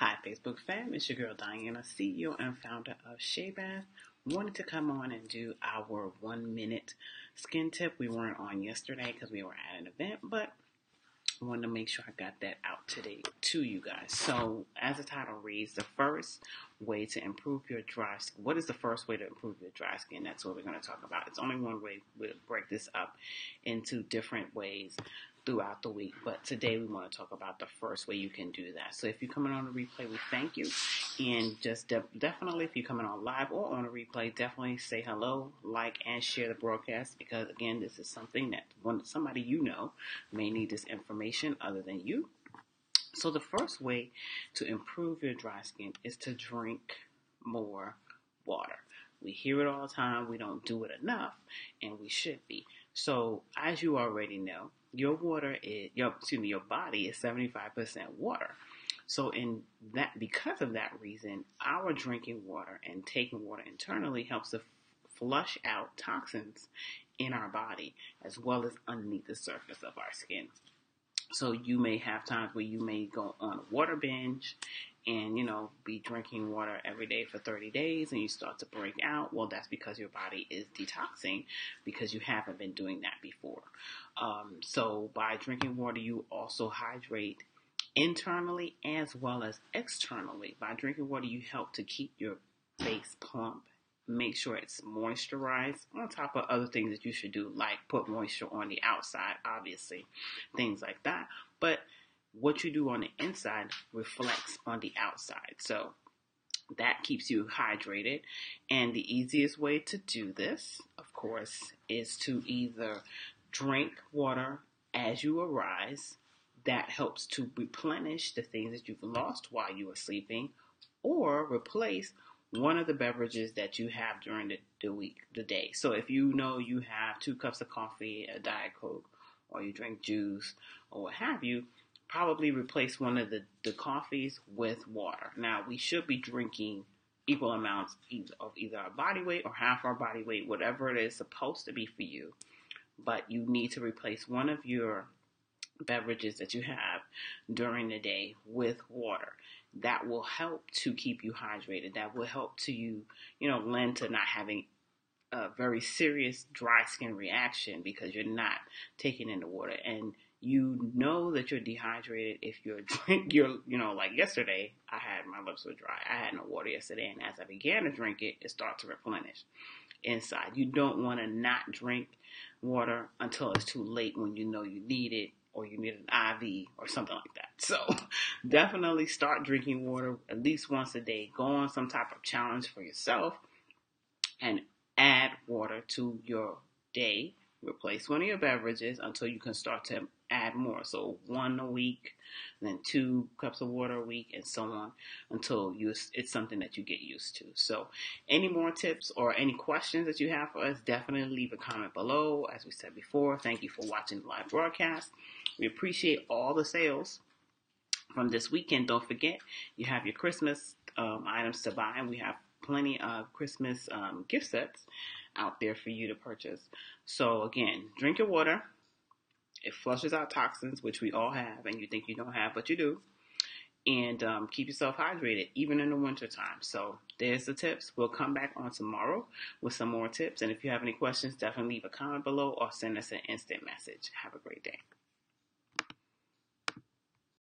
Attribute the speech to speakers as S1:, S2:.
S1: Hi, Facebook fam. It's your girl Diana, CEO and founder of Shea Bath. Wanted to come on and do our one minute skin tip. We weren't on yesterday because we were at an event, but I wanted to make sure I got that out today to you guys. So, as the title reads, the first way to improve your dry skin. What is the first way to improve your dry skin? That's what we're going to talk about. It's only one way. We'll break this up into different ways throughout the week. But today we want to talk about the first way you can do that. So if you're coming on a replay, we thank you. And just de- definitely, if you're coming on live or on a replay, definitely say hello, like, and share the broadcast because again, this is something that one somebody you know may need this information other than you. So the first way to improve your dry skin is to drink more water. We hear it all the time. We don't do it enough, and we should be. So, as you already know, your water is your excuse me, your body is 75% water. So in that because of that reason, our drinking water and taking water internally helps to flush out toxins in our body as well as underneath the surface of our skin. So you may have times where you may go on a water binge and you know be drinking water every day for 30 days and you start to break out. Well that's because your body is detoxing because you haven't been doing that before. Um, so by drinking water you also hydrate internally as well as externally. By drinking water you help to keep your face plump make sure it's moisturized on top of other things that you should do like put moisture on the outside obviously things like that but what you do on the inside reflects on the outside. So that keeps you hydrated. And the easiest way to do this, of course, is to either drink water as you arise. That helps to replenish the things that you've lost while you were sleeping, or replace one of the beverages that you have during the, the week, the day. So if you know you have two cups of coffee, a Diet Coke, or you drink juice, or what have you, probably replace one of the, the coffees with water. Now, we should be drinking equal amounts of either our body weight or half our body weight, whatever it is supposed to be for you. But you need to replace one of your beverages that you have during the day with water. That will help to keep you hydrated. That will help to you, you know, lend to not having a very serious dry skin reaction because you're not taking in the water. And you know that you're dehydrated if you're drink you're you know like yesterday I had my lips were dry. I had no water yesterday and as I began to drink it, it started to replenish inside. You don't want to not drink water until it's too late when you know you need it or you need an IV or something like that. So definitely start drinking water at least once a day. Go on some type of challenge for yourself and add water to your day. Replace one of your beverages until you can start to add more. So one a week, then two cups of water a week, and so on until you it's something that you get used to. So any more tips or any questions that you have for us, definitely leave a comment below. As we said before, thank you for watching the live broadcast. We appreciate all the sales from this weekend. Don't forget, you have your Christmas um, items to buy, and we have plenty of Christmas um, gift sets out there for you to purchase. So again, drink your water it flushes out toxins, which we all have, and you think you don't have, but you do. And um, keep yourself hydrated, even in the wintertime. So there's the tips. We'll come back on tomorrow with some more tips. And if you have any questions, definitely leave a comment below or send us an instant message. Have a great day.